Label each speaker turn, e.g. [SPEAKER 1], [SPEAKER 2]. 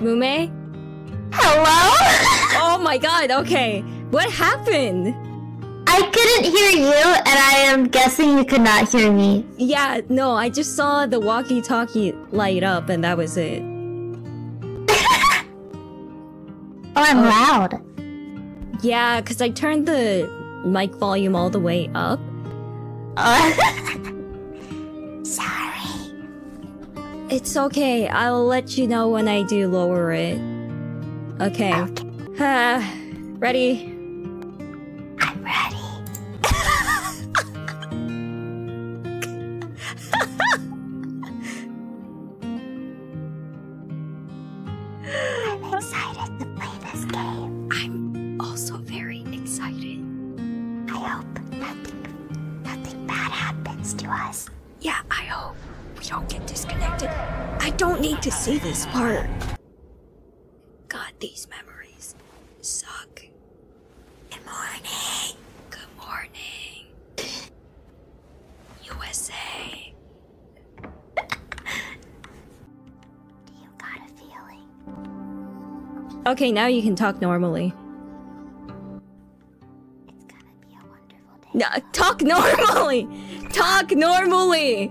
[SPEAKER 1] Mumei?
[SPEAKER 2] Hello?
[SPEAKER 1] Oh my god, okay. What happened?
[SPEAKER 2] I couldn't hear you, and I am guessing you could not hear me.
[SPEAKER 1] Yeah, no, I just saw the walkie-talkie light up and that was it.
[SPEAKER 2] Oh, I'm
[SPEAKER 1] Oh.
[SPEAKER 2] loud.
[SPEAKER 1] Yeah, because I turned the mic volume all the way up.
[SPEAKER 2] Uh,
[SPEAKER 1] It's okay, I'll let you know when I do lower it. Okay.
[SPEAKER 2] Okay,
[SPEAKER 1] Uh, ready?
[SPEAKER 2] I'm ready. I'm excited to play this game.
[SPEAKER 1] I'm also very excited.
[SPEAKER 2] I hope nothing, nothing bad happens to us.
[SPEAKER 1] Yeah, I hope we don't get disconnected. I don't need to see this part. God, these memories suck. Good morning. Good morning. USA.
[SPEAKER 2] Do you got a feeling?
[SPEAKER 1] Okay, now you can talk normally.
[SPEAKER 2] It's gonna be a wonderful day.
[SPEAKER 1] No, talk normally. Talk normally.